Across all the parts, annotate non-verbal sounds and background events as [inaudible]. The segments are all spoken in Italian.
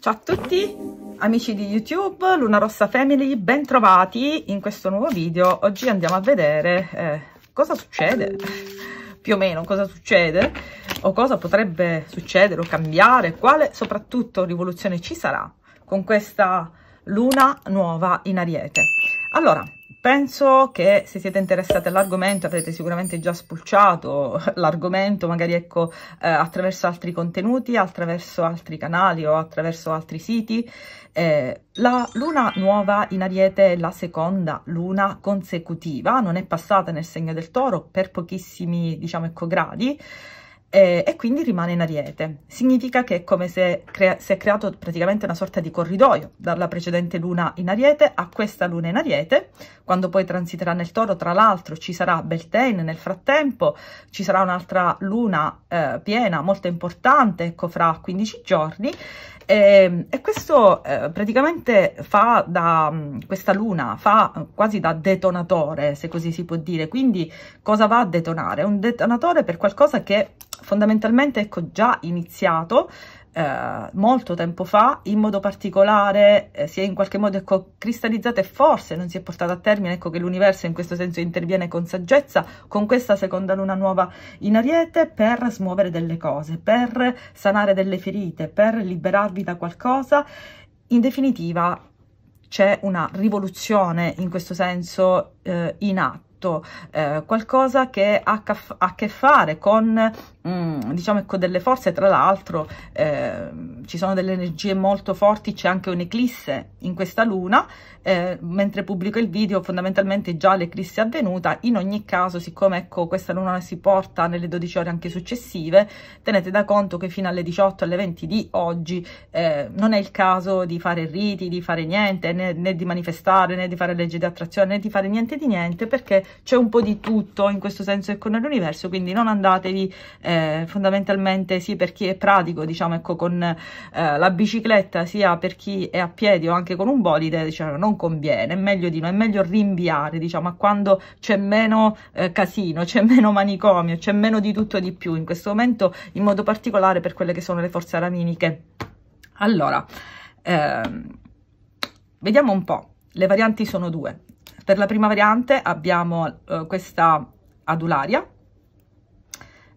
Ciao a tutti amici di YouTube, Luna Rossa Family, ben trovati in questo nuovo video. Oggi andiamo a vedere eh, cosa succede, più o meno cosa succede o cosa potrebbe succedere o cambiare, quale soprattutto rivoluzione ci sarà con questa luna nuova in Ariete. Allora, Penso che se siete interessati all'argomento avrete sicuramente già spulciato [laughs] l'argomento, magari ecco eh, attraverso altri contenuti, attraverso altri canali o attraverso altri siti. Eh, la luna nuova in Ariete è la seconda luna consecutiva, non è passata nel segno del toro per pochissimi, diciamo, ecco, gradi, e, e, quindi rimane in ariete. Significa che è come se crea, si è creato praticamente una sorta di corridoio dalla precedente luna in ariete a questa luna in ariete, quando poi transiterà nel toro, tra l'altro ci sarà Beltane nel frattempo, ci sarà un'altra luna eh, piena molto importante, ecco fra 15 giorni, e, ehm, e questo eh, praticamente fa da, questa luna fa quasi da detonatore, se così si può dire, quindi cosa va a detonare? Un detonatore per qualcosa che fondamentalmente ecco già iniziato eh, molto tempo fa, in modo particolare eh, si è in qualche modo ecco, cristallizzata e forse non si è portata a termine, ecco che l'universo in questo senso interviene con saggezza con questa seconda luna nuova in Ariete per smuovere delle cose, per sanare delle ferite, per liberarvi da qualcosa. In definitiva c'è una rivoluzione in questo senso eh, in atto eh, qualcosa che ha a che fare con, mm, diciamo, ecco, delle forze, tra l'altro eh, ci sono delle energie molto forti, c'è anche un'eclisse in questa luna, eh, mentre pubblico il video fondamentalmente già l'eclisse è avvenuta, in ogni caso siccome ecco questa luna si porta nelle 12 ore anche successive, tenete da conto che fino alle 18 alle 20 di oggi eh, non è il caso di fare riti, di fare niente, né, né di manifestare, né di fare legge di attrazione, né di fare niente di niente, perché c'è un po' di tutto in questo senso ecco nell'universo, quindi non andatevi eh, fondamentalmente sì per chi è pratico, diciamo ecco con eh, la bicicletta, sia per chi è a piedi o anche con un bolide, diciamo non conviene, è meglio di no, è meglio rinviare, diciamo a quando c'è meno eh, casino, c'è meno manicomio, c'è meno di tutto di più in questo momento, in modo particolare per quelle che sono le forze araminiche. Allora, ehm, vediamo un po', le varianti sono due, per la prima variante abbiamo eh, questa adularia,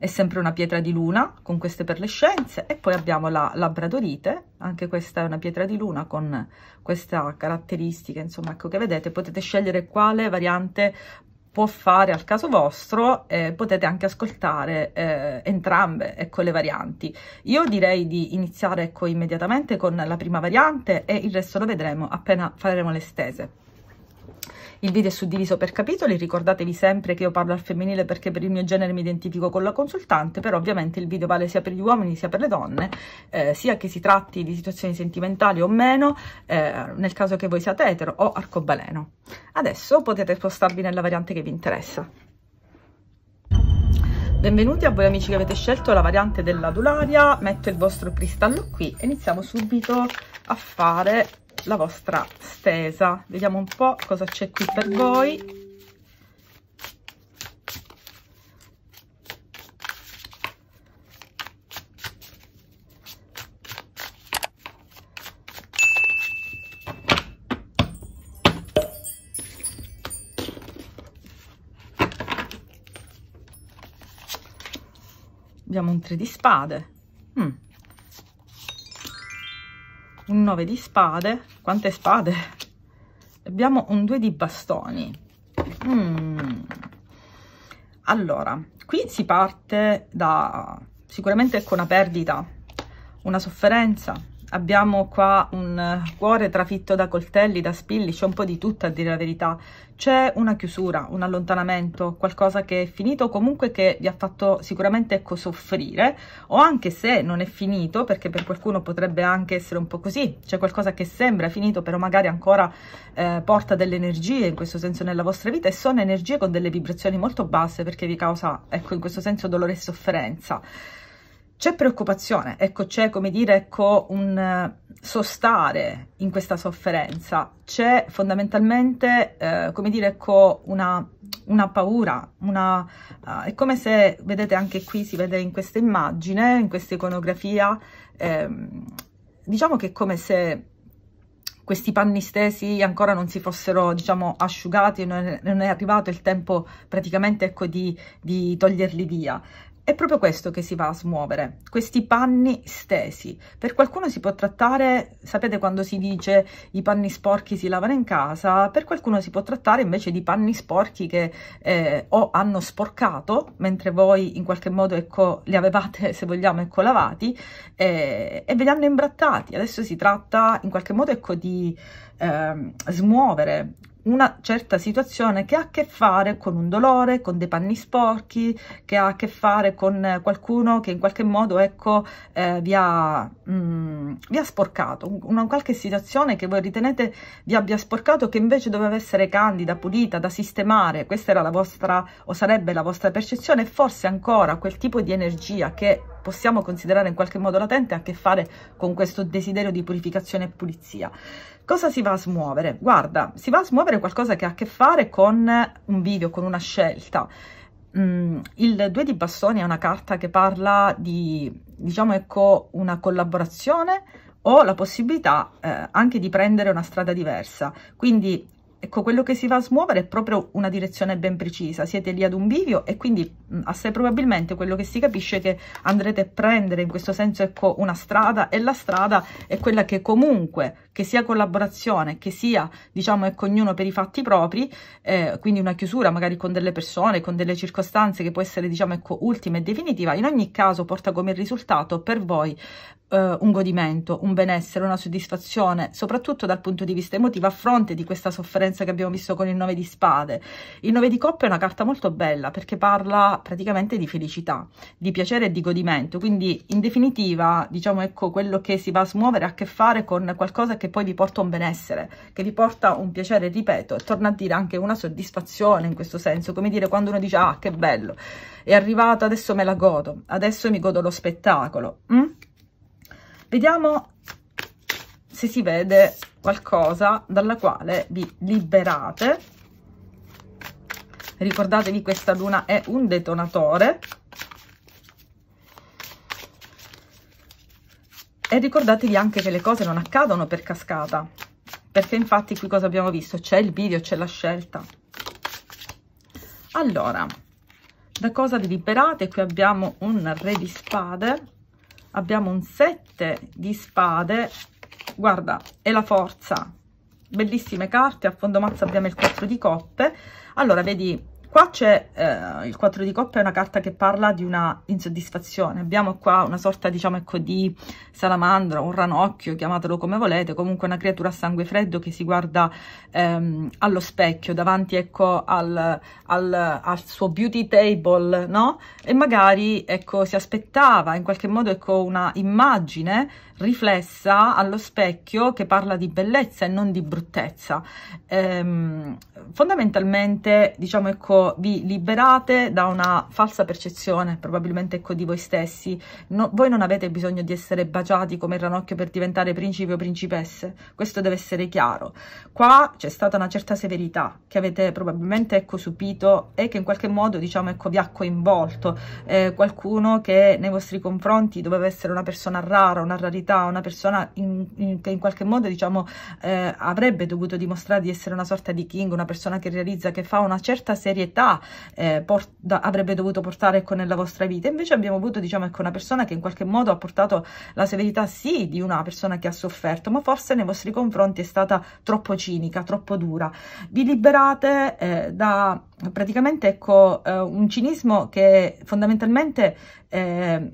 è sempre una pietra di luna con queste perlescenze e poi abbiamo la labradorite, anche questa è una pietra di luna con questa caratteristica, insomma, ecco che vedete, potete scegliere quale variante può fare al caso vostro, eh, potete anche ascoltare eh, entrambe ecco, le varianti. Io direi di iniziare ecco, immediatamente con la prima variante e il resto lo vedremo appena faremo le stese. Il video è suddiviso per capitoli, ricordatevi sempre che io parlo al femminile perché per il mio genere mi identifico con la consultante, però ovviamente il video vale sia per gli uomini sia per le donne, eh, sia che si tratti di situazioni sentimentali o meno, eh, nel caso che voi siate etero o arcobaleno. Adesso potete spostarvi nella variante che vi interessa. Benvenuti a voi amici che avete scelto la variante dell'adularia, metto il vostro cristallo qui e iniziamo subito a fare la vostra stesa. Vediamo un po' cosa c'è qui per voi. Abbiamo un 3 di spade. Mm un 9 di spade, quante spade? Abbiamo un 2 di bastoni. Mm. Allora, qui si parte da sicuramente con una perdita, una sofferenza, abbiamo qua un cuore trafitto da coltelli, da spilli, c'è un po' di tutto a dire la verità. C'è una chiusura, un allontanamento, qualcosa che è finito, comunque che vi ha fatto sicuramente ecco, soffrire, o anche se non è finito, perché per qualcuno potrebbe anche essere un po' così, c'è qualcosa che sembra finito, però magari ancora eh, porta delle energie in questo senso nella vostra vita e sono energie con delle vibrazioni molto basse perché vi causa, ecco, in questo senso dolore e sofferenza. C'è preoccupazione, ecco, c'è come dire, ecco, un eh, sostare in questa sofferenza, c'è fondamentalmente, eh, come dire, ecco, una, una paura, una, uh, è come se, vedete anche qui, si vede in questa immagine, in questa iconografia, ehm, diciamo che è come se questi panni stesi ancora non si fossero, diciamo, asciugati, non è, non è arrivato il tempo praticamente, ecco, di, di toglierli via. È proprio questo che si va a smuovere, questi panni stesi. Per qualcuno si può trattare, sapete quando si dice i panni sporchi si lavano in casa, per qualcuno si può trattare invece di panni sporchi che eh, o hanno sporcato, mentre voi in qualche modo ecco, li avevate, [laughs] se vogliamo, ecco, lavati, eh, e ve li hanno imbrattati. Adesso si tratta in qualche modo ecco, di eh, smuovere una certa situazione che ha a che fare con un dolore, con dei panni sporchi, che ha a che fare con qualcuno che in qualche modo ecco, eh, vi, ha, mm, vi, ha, sporcato, una qualche situazione che voi ritenete vi abbia sporcato che invece doveva essere candida, pulita, da sistemare, questa era la vostra o sarebbe la vostra percezione. E forse ancora quel tipo di energia che possiamo considerare in qualche modo latente ha a che fare con questo desiderio di purificazione e pulizia. Cosa si va a smuovere? Guarda, si va a smuovere qualcosa che ha a che fare con un video, con una scelta. Mm, il 2 di bastoni è una carta che parla di, diciamo, ecco, una collaborazione o la possibilità eh, anche di prendere una strada diversa. Quindi Ecco, quello che si va a smuovere è proprio una direzione ben precisa, siete lì ad un bivio e quindi mh, assai probabilmente quello che si capisce è che andrete a prendere in questo senso ecco, una strada e la strada è quella che comunque, che sia collaborazione, che sia diciamo ecco ognuno per i fatti propri, eh, quindi una chiusura magari con delle persone, con delle circostanze che può essere diciamo ecco ultima e definitiva, in ogni caso porta come risultato per voi eh, un godimento, un benessere, una soddisfazione, soprattutto dal punto di vista emotivo, a fronte di questa sofferenza che abbiamo visto con il 9 di spade. Il 9 di coppe è una carta molto bella perché parla praticamente di felicità, di piacere e di godimento, quindi in definitiva, diciamo, ecco, quello che si va a smuovere ha a che fare con qualcosa che poi vi porta un benessere, che vi porta un piacere, ripeto, e torna a dire anche una soddisfazione in questo senso, come dire quando uno dice, ah, che bello, è arrivato, adesso me la godo, adesso mi godo lo spettacolo. Mm? Vediamo se si vede qualcosa dalla quale vi liberate. Ricordatevi questa luna è un detonatore. E ricordatevi anche che le cose non accadono per cascata, perché infatti qui cosa abbiamo visto? C'è il video, c'è la scelta. Allora, da cosa vi liberate? Qui abbiamo un re di spade, abbiamo un 7 di spade. Guarda è la forza. Bellissime carte a fondo mazzo abbiamo il 4 di coppe allora vedi Qua c'è eh, il 4 di coppe, è una carta che parla di una insoddisfazione. Abbiamo qua una sorta, diciamo, ecco, di salamandra, un ranocchio, chiamatelo come volete, comunque una creatura a sangue freddo che si guarda ehm, allo specchio, davanti, ecco, al, al, al, suo beauty table, no? E magari, ecco, si aspettava in qualche modo, ecco, una immagine riflessa allo specchio che parla di bellezza e non di bruttezza. Ehm, fondamentalmente, diciamo, ecco, vi liberate da una falsa percezione, probabilmente, ecco, di voi stessi. No, voi non avete bisogno di essere baciati come il ranocchio per diventare principi o principesse, questo deve essere chiaro. Qua c'è stata una certa severità che avete probabilmente, ecco, subito e che in qualche modo, diciamo, ecco, vi ha coinvolto. Eh, qualcuno che nei vostri confronti doveva essere una persona rara, una rarità, una persona in, in, che in qualche modo, diciamo, eh, avrebbe dovuto dimostrare di essere una sorta di king, una persona che realizza, che fa una certa serietà, eh, porta, avrebbe dovuto portare ecco, nella vostra vita. Invece abbiamo avuto, diciamo, ecco, una persona che in qualche modo ha portato la severità sì di una persona che ha sofferto, ma forse nei vostri confronti è stata troppo cinica, troppo dura. Vi liberate eh, da praticamente ecco, eh, un cinismo che fondamentalmente eh,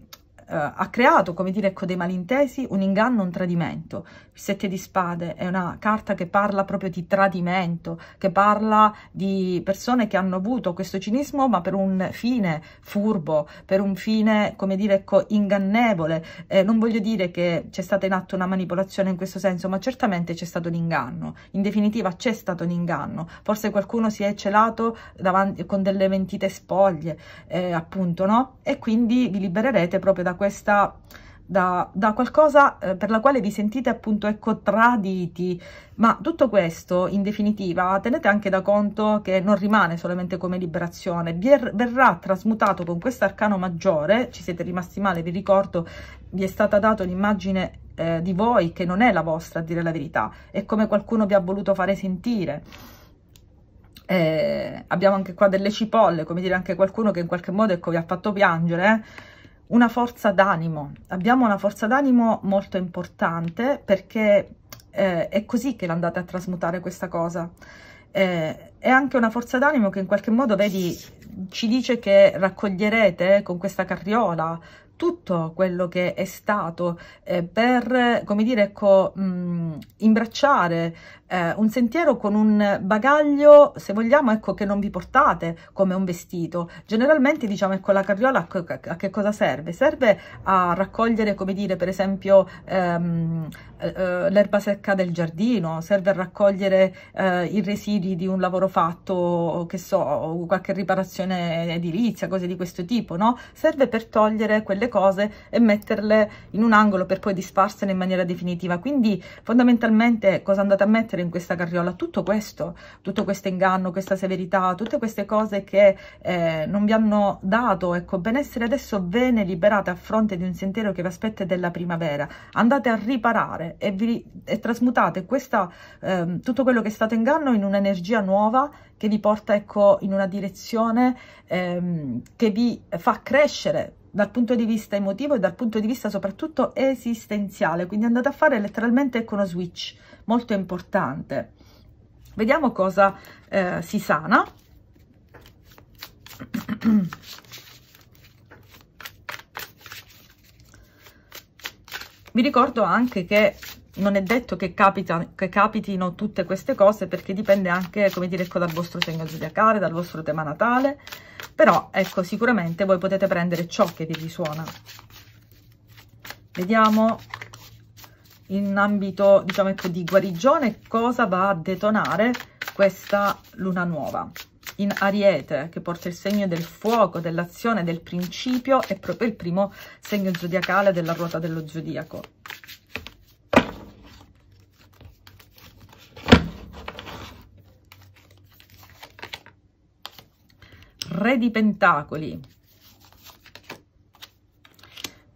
ha creato, come dire, ecco, dei malintesi, un inganno, un tradimento. Il sette di spade è una carta che parla proprio di tradimento, che parla di persone che hanno avuto questo cinismo, ma per un fine furbo, per un fine, come dire, ecco, ingannevole. Eh, non voglio dire che c'è stata in atto una manipolazione in questo senso, ma certamente c'è stato un inganno. In definitiva c'è stato un inganno. Forse qualcuno si è celato davanti, con delle mentite spoglie, eh, appunto, no? E quindi vi libererete proprio da questa da, da, qualcosa eh, per la quale vi sentite appunto ecco traditi ma tutto questo in definitiva tenete anche da conto che non rimane solamente come liberazione vi er, verrà trasmutato con questo arcano maggiore ci siete rimasti male vi ricordo vi è stata data un'immagine eh, di voi che non è la vostra a dire la verità, è come qualcuno vi ha voluto fare sentire. Eh, abbiamo anche qua delle cipolle, come dire anche qualcuno che in qualche modo ecco, vi ha fatto piangere, eh? Una forza d'animo. Abbiamo una forza d'animo molto importante perché eh, è così che l'andate a trasmutare questa cosa. Eh, è anche una forza d'animo che in qualche modo, vedi, ci dice che raccoglierete con questa carriola tutto quello che è stato eh, per, come dire, ecco, mh, imbracciare eh, un sentiero con un bagaglio, se vogliamo, ecco, che non vi portate come un vestito. Generalmente, diciamo, ecco, la carriola a, che cosa serve? Serve a raccogliere, come dire, per esempio, ehm, eh, l'erba secca del giardino, serve a raccogliere eh, i residui di un lavoro fatto, che so, qualche riparazione edilizia, cose di questo tipo, no? Serve per togliere quelle cose e metterle in un angolo per poi disfarsene in maniera definitiva. Quindi, fondamentalmente, cosa andate a mettere? in questa carriola tutto questo, tutto questo inganno, questa severità, tutte queste cose che eh, non vi hanno dato, ecco, benessere adesso ve ne liberate a fronte di un sentiero che vi aspetta della primavera, andate a riparare e, vi, e trasmutate questa, eh, tutto quello che è stato inganno in un'energia nuova che vi porta, ecco, in una direzione ehm, che vi fa crescere dal punto di vista emotivo e dal punto di vista soprattutto esistenziale, quindi andate a fare letteralmente con uno switch molto importante. Vediamo cosa eh, si sana. Vi ricordo anche che non è detto che, capita, che capitino tutte queste cose perché dipende anche, come dire, ecco, dal vostro segno zodiacale, dal vostro tema natale, però ecco, sicuramente voi potete prendere ciò che vi risuona. Vediamo in ambito, diciamo ecco, di guarigione cosa va a detonare questa luna nuova. In Ariete, che porta il segno del fuoco, dell'azione, del principio, è proprio il primo segno zodiacale della ruota dello zodiaco. Re di Pentacoli,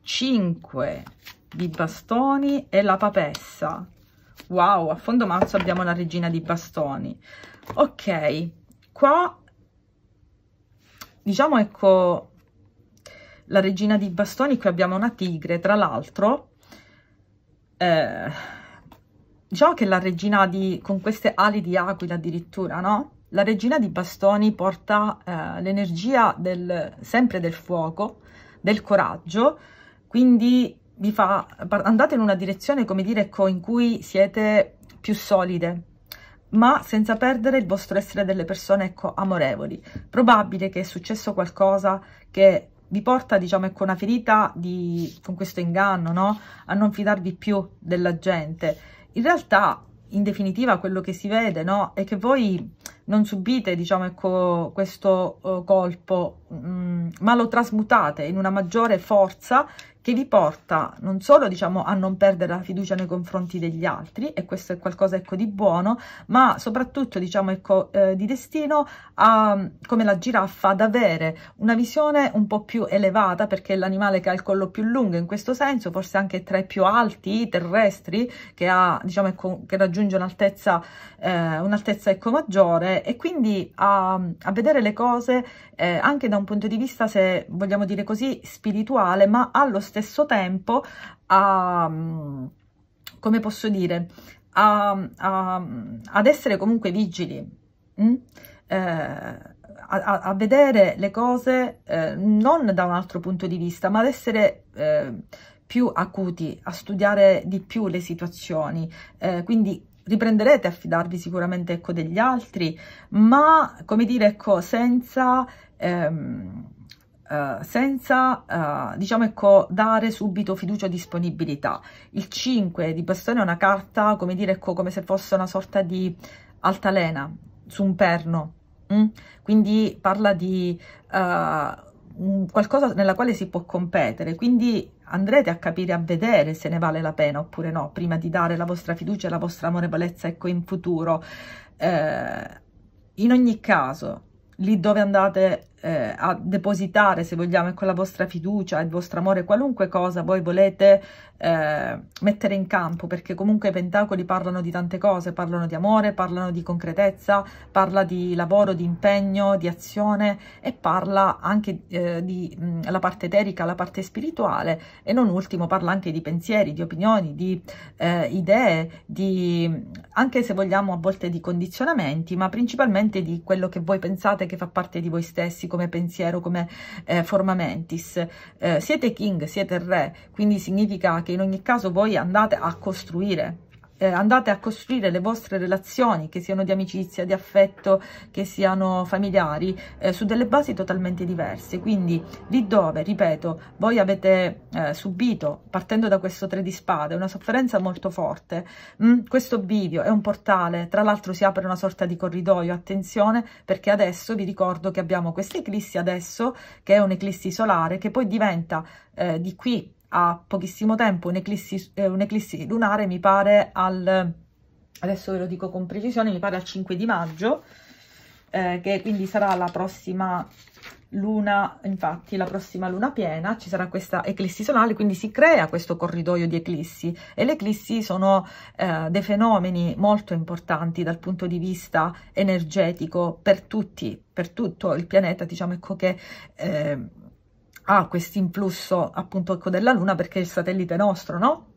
5 di bastoni e la papessa. Wow, a fondo mazzo abbiamo la regina di bastoni. Ok, qua diciamo ecco la regina di bastoni, qui abbiamo una tigre, tra l'altro eh, diciamo che la regina di, con queste ali di aquila addirittura, no? La regina di bastoni porta eh, l'energia sempre del fuoco, del coraggio, quindi vi fa, andate in una direzione, come dire, in cui siete più solide, ma senza perdere il vostro essere delle persone, ecco, amorevoli. Probabile che è successo qualcosa che vi porta, diciamo, ecco, una ferita di, con questo inganno, no? A non fidarvi più della gente. In realtà, in definitiva, quello che si vede, no? È che voi non subite, diciamo, ecco, questo uh, colpo, mm, ma lo trasmutate in una maggiore forza che vi porta non solo diciamo a non perdere la fiducia nei confronti degli altri e questo è qualcosa ecco di buono ma soprattutto diciamo ecco eh, di destino a come la giraffa ad avere una visione un po' più elevata perché è l'animale che ha il collo più lungo in questo senso forse anche tra i più alti terrestri che ha diciamo ecco che raggiunge un'altezza eh, un'altezza ecco maggiore. E quindi a, a vedere le cose eh, anche da un punto di vista se vogliamo dire così spirituale ma allo stesso stesso tempo a, come posso dire, a, a, ad essere comunque vigili, mm? eh, a, a, vedere le cose eh, non da un altro punto di vista, ma ad essere eh, più acuti, a studiare di più le situazioni. Eh, quindi riprenderete a fidarvi sicuramente ecco, degli altri, ma come dire, ecco, senza... Ehm, Uh, senza, uh, diciamo, ecco, dare subito fiducia o disponibilità. Il 5 di bastone è una carta, come dire, ecco, come se fosse una sorta di altalena su un perno, mm? quindi parla di uh, qualcosa nella quale si può competere, quindi andrete a capire, a vedere se ne vale la pena oppure no, prima di dare la vostra fiducia e la vostra amorevolezza, ecco, in futuro. in ogni caso, lì dove andate eh, a depositare, se vogliamo, con la vostra fiducia, il vostro amore, qualunque cosa voi volete eh, mettere in campo, perché comunque i pentacoli parlano di tante cose, parlano di amore, parlano di concretezza, parla di lavoro, di impegno, di azione e parla anche eh, di mh, la parte eterica, la parte spirituale e non ultimo parla anche di pensieri, di opinioni, di eh, idee, di anche se vogliamo a volte di condizionamenti, ma principalmente di quello che voi pensate che fa parte di voi stessi come pensiero, come eh, forma mentis. Eh, siete king, siete re, quindi significa che in ogni caso voi andate a costruire eh, andate a costruire le vostre relazioni, che siano di amicizia, di affetto, che siano familiari, eh, su delle basi totalmente diverse. Quindi lì dove, ripeto, voi avete eh, subito, partendo da questo tre di spade, una sofferenza molto forte, mh, mm, questo video è un portale, tra l'altro si apre una sorta di corridoio, attenzione, perché adesso vi ricordo che abbiamo questa eclissi adesso, che è un'eclissi solare, che poi diventa eh, di qui a pochissimo tempo un'eclissi eh, un lunare, mi pare al, adesso ve lo dico con precisione, mi pare al 5 di maggio, eh, che quindi sarà la prossima luna, infatti la prossima luna piena, ci sarà questa eclissi solare, quindi si crea questo corridoio di eclissi. E le eclissi sono eh, dei fenomeni molto importanti dal punto di vista energetico per tutti, per tutto il pianeta, diciamo ecco che... Eh, ha questo influsso appunto ecco, della Luna perché è il satellite nostro, no?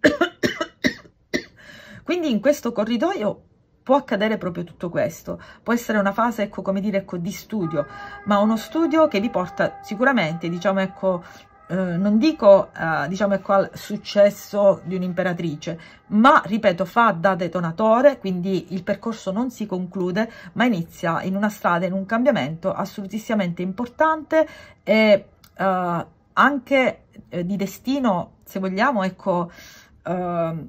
[coughs] Quindi in questo corridoio può accadere proprio tutto questo, può essere una fase, ecco, come dire, ecco, di studio, ma uno studio che vi porta sicuramente, diciamo, ecco, eh, non dico, eh, diciamo, ecco, al successo di un'imperatrice, ma, ripeto, fa da detonatore, quindi il percorso non si conclude, ma inizia in una strada, in un cambiamento assolutissimamente importante e uh, anche eh, di destino, se vogliamo, ecco, uh,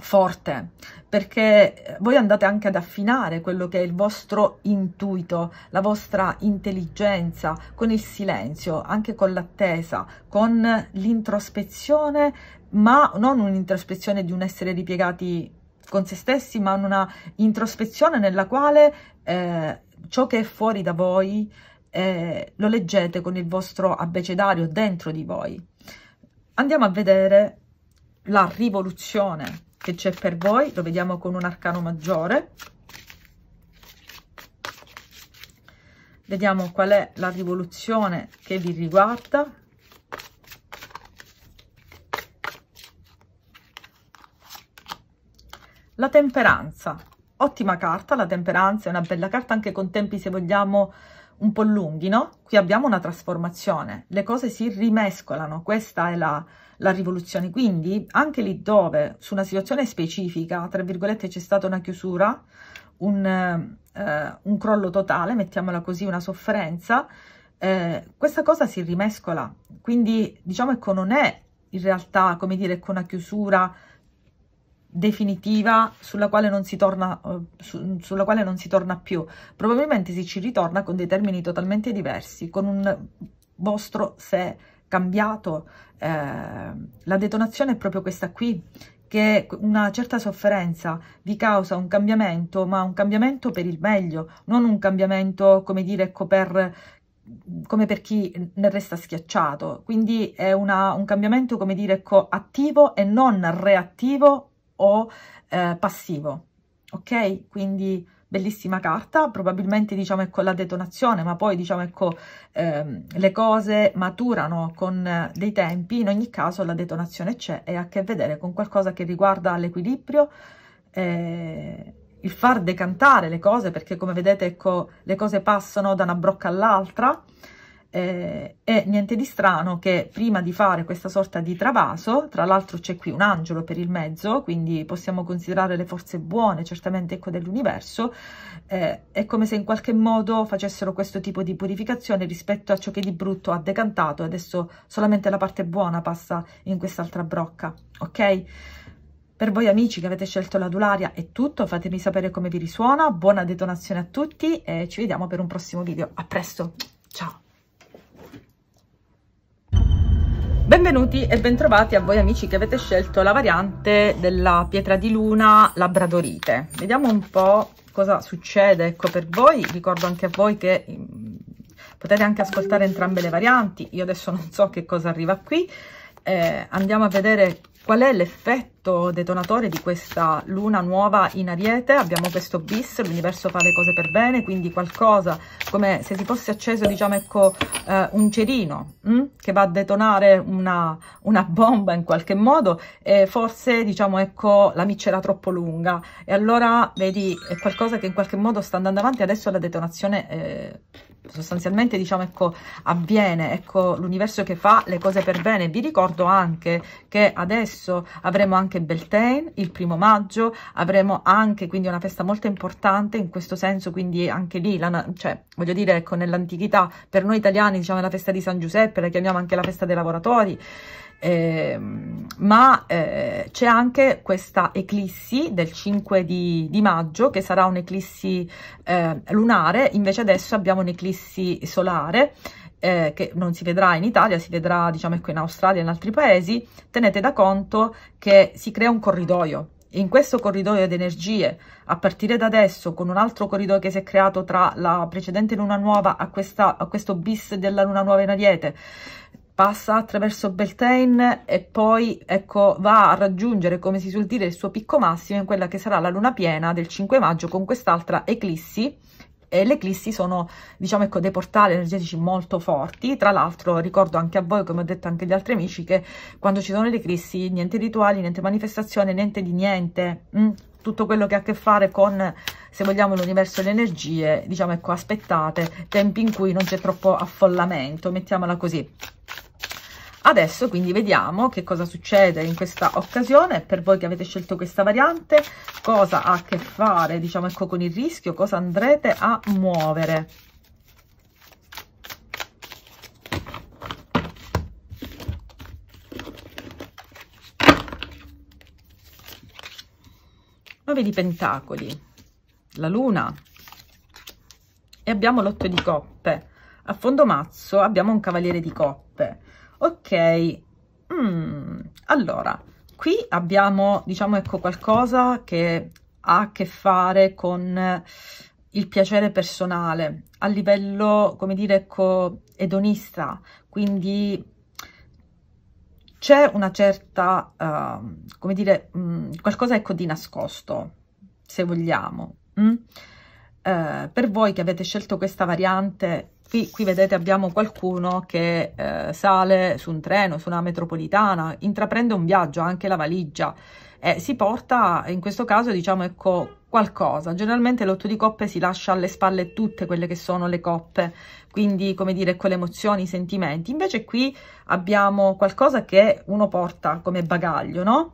forte, perché voi andate anche ad affinare quello che è il vostro intuito, la vostra intelligenza, con il silenzio, anche con l'attesa, con l'introspezione, ma non un'introspezione di un essere ripiegati con se stessi, ma una introspezione nella quale eh, ciò che è fuori da voi eh, lo leggete con il vostro abbecedario dentro di voi. Andiamo a vedere la rivoluzione che c'è per voi, lo vediamo con un arcano maggiore. Vediamo qual è la rivoluzione che vi riguarda. La temperanza, ottima carta, la temperanza è una bella carta anche con tempi se vogliamo un po' lunghi, no? Qui abbiamo una trasformazione, le cose si rimescolano, questa è la, la rivoluzione. Quindi anche lì dove su una situazione specifica, tra virgolette, c'è stata una chiusura, un, eh, un crollo totale, mettiamola così, una sofferenza, eh, questa cosa si rimescola. Quindi diciamo che non è in realtà, come dire, con una chiusura definitiva sulla quale non si torna, uh, su, sulla quale non si torna più. Probabilmente si ci ritorna con dei termini totalmente diversi, con un vostro sé cambiato. Eh, la detonazione è proprio questa qui, che una certa sofferenza vi causa un cambiamento, ma un cambiamento per il meglio, non un cambiamento, come dire, ecco, per come per chi ne resta schiacciato, quindi è una, un cambiamento, come dire, ecco, attivo e non reattivo o eh, passivo, ok? Quindi bellissima carta, probabilmente diciamo ecco la detonazione, ma poi diciamo ecco ehm, le cose maturano con dei tempi, in ogni caso la detonazione c'è e ha a che vedere con qualcosa che riguarda l'equilibrio, eh, il far decantare le cose, perché come vedete ecco le cose passano da una brocca all'altra, eh, e niente di strano che prima di fare questa sorta di travaso, tra l'altro c'è qui un angelo per il mezzo, quindi possiamo considerare le forze buone certamente ecco, dell'universo, eh, è come se in qualche modo facessero questo tipo di purificazione rispetto a ciò che di brutto ha decantato, adesso solamente la parte buona passa in quest'altra brocca, ok? Per voi amici che avete scelto l'adularia è tutto, fatemi sapere come vi risuona, buona detonazione a tutti e ci vediamo per un prossimo video. A presto, ciao! Benvenuti e bentrovati a voi amici che avete scelto la variante della pietra di luna labradorite. Vediamo un po' cosa succede ecco, per voi. Ricordo anche a voi che mm, potete anche ascoltare entrambe le varianti, io adesso non so che cosa arriva qui, eh, andiamo a vedere qual è l'effetto detonatore di questa luna nuova in ariete? Abbiamo questo bis l'universo fa le cose per bene quindi qualcosa come se si fosse acceso diciamo ecco eh, un cerino hm? che va a detonare una, una, bomba in qualche modo e forse diciamo ecco la miccia era troppo lunga. E allora vedi è qualcosa che in qualche modo sta andando avanti. Adesso la detonazione eh, sostanzialmente diciamo ecco avviene. Ecco l'universo che fa le cose per bene. Vi ricordo anche che adesso avremo anche Beltane il primo maggio. Avremo anche quindi una festa molto importante in questo senso quindi anche lì la, cioè voglio dire ecco nell'antichità per noi italiani diciamo la festa di San Giuseppe la chiamiamo anche la festa dei lavoratori. Eh, ma eh, c'è anche questa eclissi del 5 di, di maggio che sarà un'eclissi eh, lunare, invece adesso abbiamo un'eclissi solare eh, che non si vedrà in Italia, si vedrà diciamo ecco in Australia e in altri paesi, tenete da conto che si crea un corridoio. In questo corridoio di energie, a partire da adesso, con un altro corridoio che si è creato tra la precedente luna nuova a, questa, a questo bis della luna nuova in Ariete, passa attraverso Beltane e poi ecco, va a raggiungere, come si suol dire, il suo picco massimo in quella che sarà la luna piena del 5 maggio con quest'altra eclissi e le eclissi sono, diciamo, ecco, dei portali energetici molto forti. Tra l'altro ricordo anche a voi, come ho detto anche agli altri amici, che quando ci sono le eclissi, niente rituali, niente manifestazione, niente di niente? Mm, tutto quello che ha a che fare con, se vogliamo, l'universo delle energie, diciamo, ecco, aspettate, tempi in cui non c'è troppo affollamento, mettiamola così. Adesso quindi vediamo che cosa succede in questa occasione, per voi che avete scelto questa variante, cosa ha a che fare diciamo ecco con il rischio, cosa andrete a muovere. Nove di pentacoli, la luna e abbiamo l'otto di coppe. A fondo mazzo abbiamo un cavaliere di coppe ok mm, allora qui abbiamo diciamo ecco qualcosa che ha a che fare con il piacere personale a livello come dire ecco edonista quindi c'è una certa uh, come dire mh, mm, qualcosa ecco di nascosto se vogliamo? Mm? Uh, per voi che avete scelto questa variante Qui, qui, vedete abbiamo qualcuno che eh, sale su un treno, su una metropolitana, intraprende un viaggio, anche la valigia, e si porta, in questo caso diciamo ecco qualcosa. Generalmente l'otto di coppe si lascia alle spalle tutte quelle che sono le coppe, quindi come dire con le emozioni, i sentimenti. Invece qui abbiamo qualcosa che uno porta come bagaglio, no?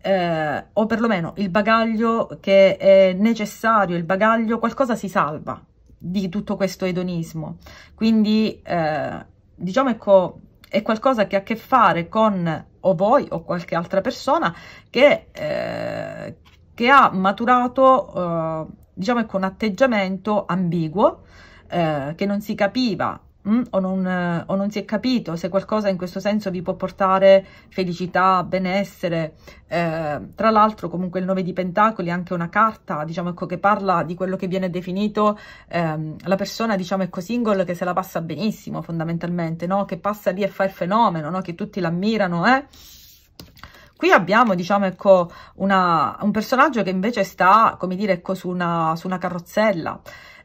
Eh, o perlomeno il bagaglio che è necessario, il bagaglio, qualcosa si salva, di tutto questo edonismo. Quindi, eh, diciamo, ecco, è qualcosa che ha a che fare con o voi o qualche altra persona che, eh, che ha maturato, eh, diciamo, ecco, un atteggiamento ambiguo, eh, che non si capiva Mm? O, non, o, non, si è capito se qualcosa in questo senso vi può portare felicità, benessere. Eh, tra l'altro comunque il 9 di Pentacoli è anche una carta, diciamo ecco, che parla di quello che viene definito ehm, la persona, diciamo ecco, single che se la passa benissimo fondamentalmente, no? Che passa lì e fa il fenomeno, no? Che tutti l'ammirano, eh? Qui abbiamo, diciamo, ecco, una, un personaggio che invece sta, come dire, ecco, su una, su una carrozzella,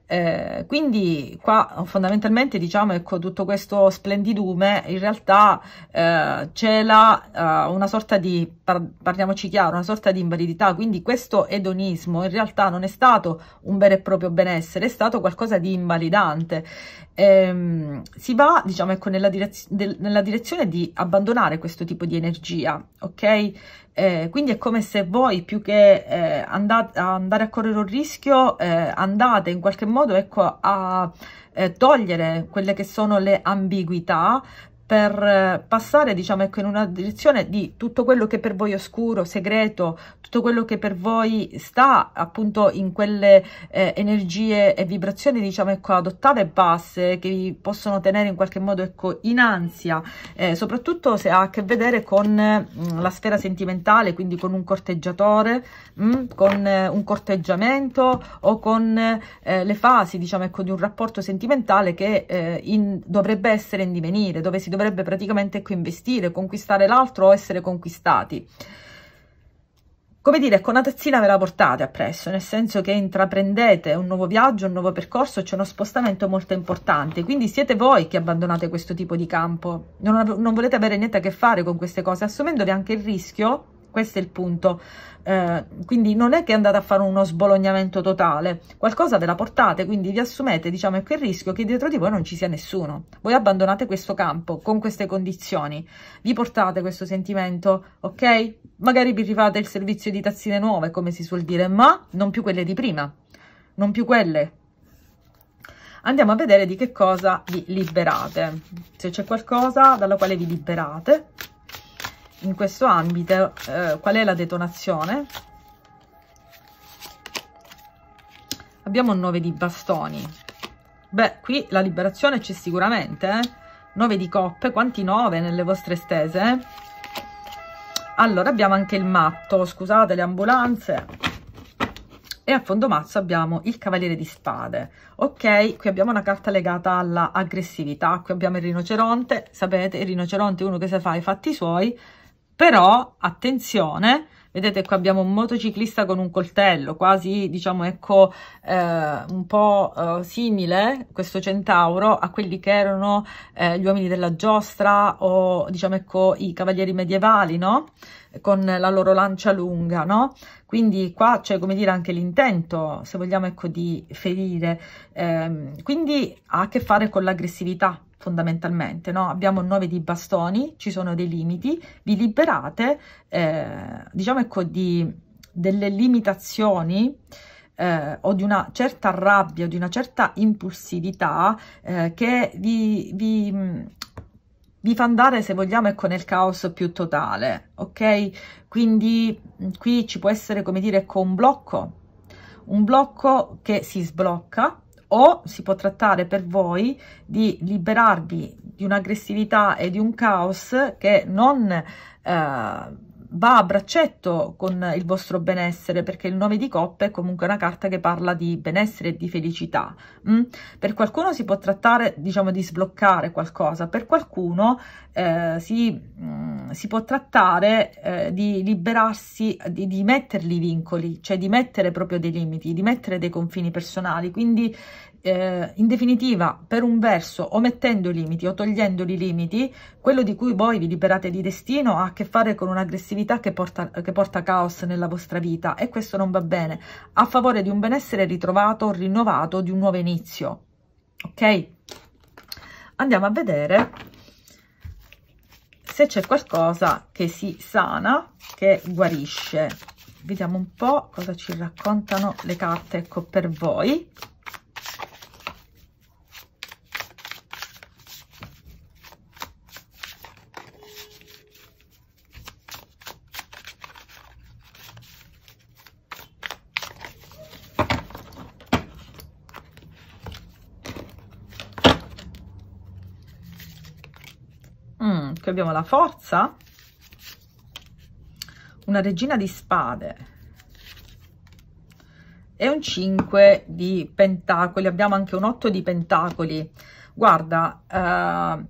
eh, quindi qua fondamentalmente diciamo ecco tutto questo splendidume in realtà eh, cela eh, una sorta di par parliamoci chiaro una sorta di invalidità. Quindi questo edonismo in realtà non è stato un vero e proprio benessere è stato qualcosa di invalidante ehm, si va diciamo ecco nella, direz nella direzione di abbandonare questo tipo di energia ok? Eh, quindi è come se voi più che eh, andate, andare a correre un rischio eh, andate in qualche modo ecco, a eh, togliere quelle che sono le ambiguità per eh, passare, diciamo, ecco, in una direzione di tutto quello che per voi è oscuro, segreto, tutto quello che per voi sta appunto in quelle eh, energie e vibrazioni, diciamo, ecco, ad ottave basse che vi possono tenere in qualche modo, ecco, in ansia, eh, soprattutto se ha a che vedere con mh, mm, la sfera sentimentale, quindi con un corteggiatore, mh, mm, con eh, un corteggiamento o con eh, le fasi, diciamo, ecco, di un rapporto sentimentale che eh, in, dovrebbe essere in divenire, dove si dovrebbe praticamente ecco, investire, conquistare l'altro o essere conquistati. Come dire, con una tazzina ve la portate appresso, nel senso che intraprendete un nuovo viaggio, un nuovo percorso, c'è uno spostamento molto importante, quindi siete voi che abbandonate questo tipo di campo, non, non volete avere niente a che fare con queste cose, assumendovi anche il rischio questo è il punto. Eh, quindi non è che andate a fare uno sbolognamento totale, qualcosa ve la portate, quindi vi assumete, diciamo, quel rischio che dietro di voi non ci sia nessuno. Voi abbandonate questo campo con queste condizioni, vi portate questo sentimento, ok? Magari vi rifate il servizio di tazzine nuove, come si suol dire, ma non più quelle di prima, non più quelle andiamo a vedere di che cosa vi liberate se c'è qualcosa dalla quale vi liberate in questo ambito eh, qual è la detonazione? Abbiamo un 9 di bastoni. Beh qui la liberazione c'è sicuramente eh? 9 di coppe quanti 9 nelle vostre stese eh? allora abbiamo anche il matto scusate le ambulanze. E a fondo mazzo abbiamo il cavaliere di spade. Ok qui abbiamo una carta legata alla aggressività. Qui abbiamo il rinoceronte. Sapete il rinoceronte è uno che si fa i fatti suoi però attenzione vedete qua abbiamo un motociclista con un coltello quasi diciamo ecco eh, un po' eh, simile questo centauro a quelli che erano eh, gli uomini della giostra o diciamo ecco i cavalieri medievali no? Con la loro lancia lunga no? Quindi qua c'è come dire anche l'intento se vogliamo ecco di ferire. Ehm, quindi ha a che fare con l'aggressività fondamentalmente, no? Abbiamo nove di bastoni, ci sono dei limiti, vi liberate, eh, diciamo ecco, di, delle limitazioni eh, o di una certa rabbia di una certa impulsività eh, che vi, vi, vi, fa andare, se vogliamo, ecco, nel caos più totale, ok? Quindi qui ci può essere, come dire, ecco, un blocco, un blocco che si sblocca, o si può trattare per voi di liberarvi di un'aggressività e di un caos che non eh, va a braccetto con il vostro benessere perché il 9 di coppe è comunque una carta che parla di benessere e di felicità mm? per qualcuno si può trattare diciamo di sbloccare qualcosa per qualcuno eh, si, mm, si, può trattare eh, di liberarsi di, di metterli vincoli cioè di mettere proprio dei limiti di mettere dei confini personali quindi eh, in definitiva, per un verso, omettendo i limiti o togliendo i limiti, quello di cui voi vi liberate di destino ha a che fare con un'aggressività che che porta caos nella vostra vita e questo non va bene, a favore di un benessere ritrovato, rinnovato, di un nuovo inizio. Ok? Andiamo a vedere se c'è qualcosa che si sana, che guarisce. Vediamo un po' cosa ci raccontano le carte ecco, per voi. Abbiamo la forza, una regina di spade e un 5 di pentacoli, abbiamo anche un 8 di pentacoli. Guarda, eh,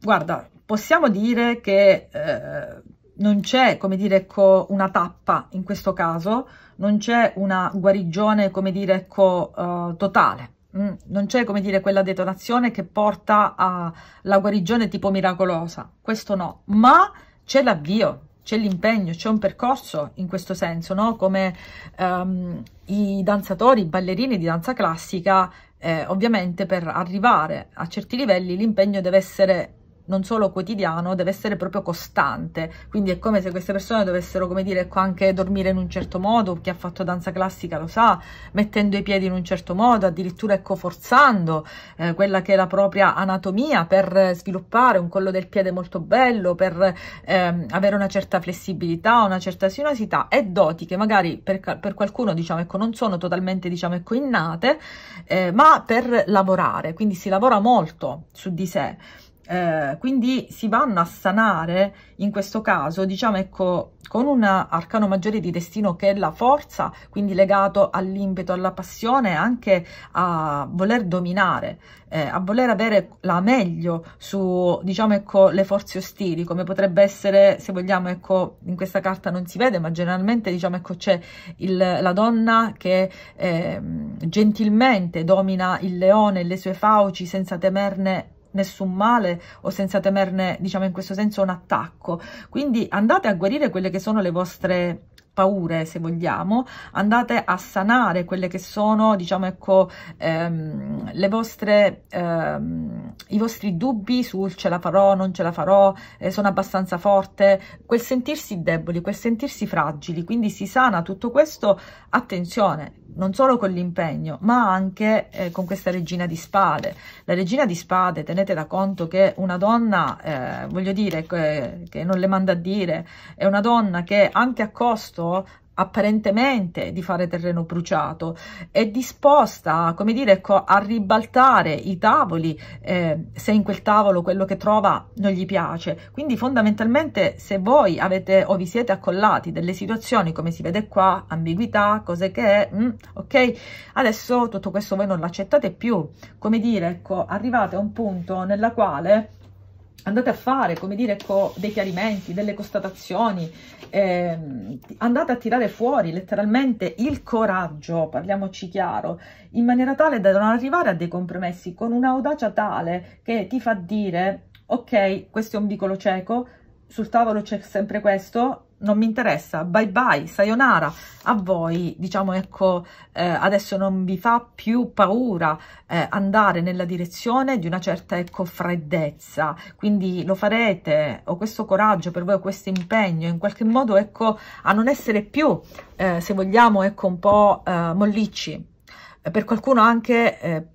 guarda, possiamo dire che eh, non c'è, come dire, ecco, una tappa in questo caso, non c'è una guarigione, come dire, ecco, uh, totale Mm, non c'è come dire quella detonazione che porta alla guarigione tipo miracolosa, questo no, ma c'è l'avvio, c'è l'impegno, c'è un percorso in questo senso, no? come um, i danzatori, i ballerini di danza classica, eh, ovviamente per arrivare a certi livelli l'impegno deve essere non solo quotidiano, deve essere proprio costante, quindi è come se queste persone dovessero, come dire, anche dormire in un certo modo, chi ha fatto danza classica lo sa, mettendo i piedi in un certo modo, addirittura ecco forzando eh, quella che è la propria anatomia per sviluppare un collo del piede molto bello, per eh, avere una certa flessibilità, una certa sinuosità e doti che magari per, per qualcuno, diciamo, ecco, non sono totalmente, diciamo, ecco, innate, eh, ma per lavorare, quindi si lavora molto su di sé. Eh, quindi si vanno a sanare in questo caso diciamo ecco con un arcano maggiore di destino che è la forza quindi legato all'impeto alla passione anche a voler dominare eh, a voler avere la meglio su diciamo ecco le forze ostili come potrebbe essere se vogliamo ecco in questa carta non si vede ma generalmente diciamo ecco c'è la donna che eh, gentilmente domina il leone e le sue fauci senza temerne nessun male o senza temerne, diciamo in questo senso, un attacco. Quindi andate a guarire quelle che sono le vostre paure, se vogliamo, andate a sanare quelle che sono, diciamo, ecco, ehm, le vostre, ehm, i vostri dubbi sul ce la farò, non ce la farò, eh, sono abbastanza forte, quel sentirsi deboli, quel sentirsi fragili, quindi si sana tutto questo, attenzione, non solo con l'impegno, ma anche eh, con questa regina di spade. La regina di spade, tenete da conto che una donna, eh, voglio dire, che, che non le manda a dire, è una donna che anche a costo apparentemente di fare terreno bruciato, è disposta, come dire, ecco, a ribaltare i tavoli eh, se in quel tavolo quello che trova non gli piace. Quindi fondamentalmente se voi avete o vi siete accollati delle situazioni, come si vede qua, ambiguità, cose che mm, ok, adesso tutto questo voi non l'accettate più, come dire, ecco, arrivate a un punto nella quale andate a fare, come dire, dei chiarimenti, delle constatazioni, eh, andate a tirare fuori letteralmente il coraggio, parliamoci chiaro, in maniera tale da non arrivare a dei compromessi con un'audacia tale che ti fa dire, ok, questo è un vicolo cieco, sul tavolo c'è sempre questo, non mi interessa, bye bye, sayonara, a voi, diciamo, ecco, eh, adesso non vi fa più paura eh, andare nella direzione di una certa, ecco, freddezza, quindi lo farete, ho questo coraggio per voi, ho questo impegno, in qualche modo, ecco, a non essere più, eh, se vogliamo, ecco, un po' eh, mollicci, per qualcuno anche eh,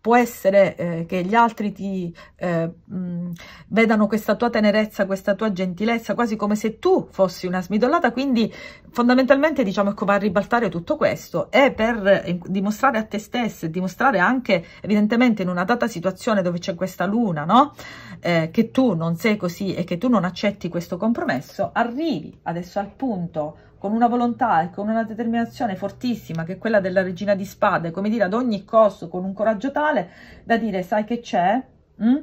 può essere eh, che gli altri ti eh, mh, vedano questa tua tenerezza, questa tua gentilezza, quasi come se tu fossi una smidollata, quindi fondamentalmente diciamo ecco va a ribaltare tutto questo e per eh, dimostrare a te stessa e dimostrare anche evidentemente in una data situazione dove c'è questa luna, no? Eh, che tu non sei così e che tu non accetti questo compromesso, arrivi adesso al punto con una volontà e con una determinazione fortissima che è quella della regina di spade, come dire ad ogni costo, con un coraggio tale da dire sai che c'è? Mm?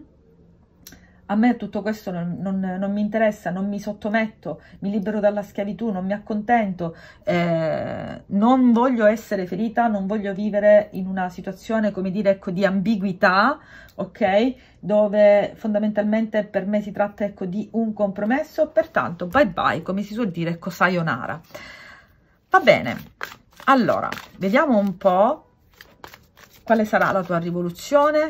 A me tutto questo non, non, non, mi interessa, non mi sottometto, mi libero dalla schiavitù, non mi accontento, eh, non voglio essere ferita, non voglio vivere in una situazione, come dire, ecco, di ambiguità, ok? Dove fondamentalmente per me si tratta, ecco, di un compromesso, pertanto bye bye, come si suol dire, ecco, sayonara. Va bene, allora, vediamo un po' quale sarà la tua rivoluzione,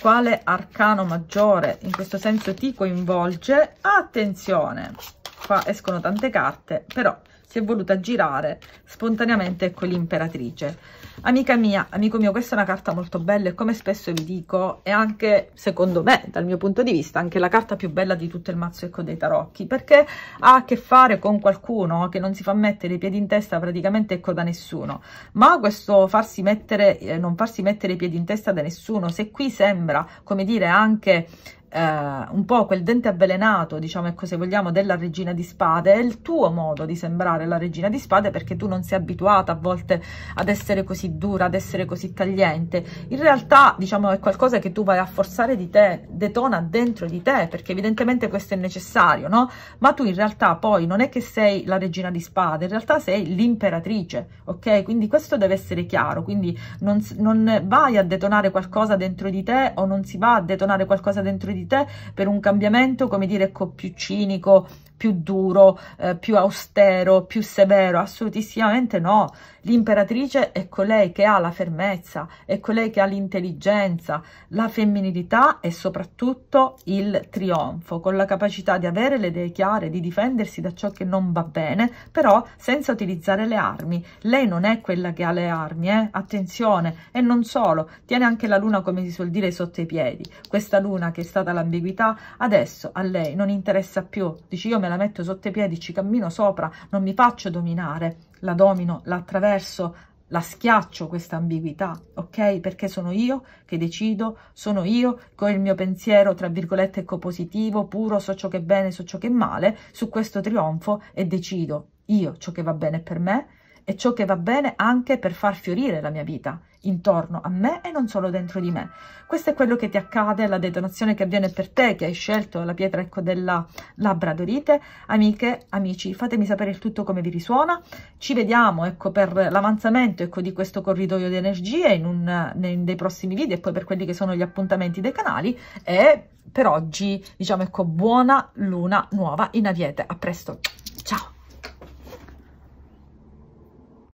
quale arcano maggiore in questo senso ti coinvolge attenzione qua escono tante carte però si è voluta girare spontaneamente con l'imperatrice. Amica mia amico mio questa è una carta molto bella e come spesso vi dico è anche secondo me dal mio punto di vista anche la carta più bella di tutto il mazzo ecco dei tarocchi perché ha a che fare con qualcuno che non si fa mettere i piedi in testa praticamente ecco da nessuno. Ma questo farsi mettere eh, non farsi mettere i piedi in testa da nessuno se qui sembra come dire anche eh, un po' quel dente avvelenato, diciamo ecco se vogliamo, della regina di spade, è il tuo modo di sembrare la regina di spade perché tu non sei abituata a volte ad essere così dura, ad essere così tagliente. In realtà, diciamo, è qualcosa che tu vai a forzare di te, detona dentro di te, perché evidentemente questo è necessario, no? Ma tu in realtà poi non è che sei la regina di spade, in realtà sei l'imperatrice, ok? Quindi questo deve essere chiaro, quindi non, non vai a detonare qualcosa dentro di te o non si va a detonare qualcosa dentro di te te per un cambiamento, come dire, ecco, più cinico, più duro, eh, più austero, più severo, assolutissimamente no. L'imperatrice è colei che ha la fermezza, è colei che ha l'intelligenza, la femminilità e soprattutto il trionfo, con la capacità di avere le idee chiare, di difendersi da ciò che non va bene, però senza utilizzare le armi. Lei non è quella che ha le armi, eh? attenzione, e non solo, tiene anche la luna, come si suol dire, sotto i piedi. Questa luna che è stata l'ambiguità, adesso a lei non interessa più, dice io me la metto sotto i piedi, ci cammino sopra, non mi faccio dominare, la domino, la attraverso, la schiaccio questa ambiguità, ok? Perché sono io che decido, sono io con il mio pensiero, tra virgolette, positivo, puro, so ciò che è bene, so ciò che è male, su questo trionfo e decido io ciò che va bene per me e ciò che va bene anche per far fiorire la mia vita intorno a me e non solo dentro di me. Questo è quello che ti accade, la detonazione che avviene per te, che hai scelto la pietra ecco, della labradorite. Amiche, amici, fatemi sapere il tutto come vi risuona. Ci vediamo ecco, per l'avanzamento ecco, di questo corridoio di energie in, un, in dei prossimi video e poi per quelli che sono gli appuntamenti dei canali e per oggi diciamo ecco buona luna nuova in Ariete. A presto!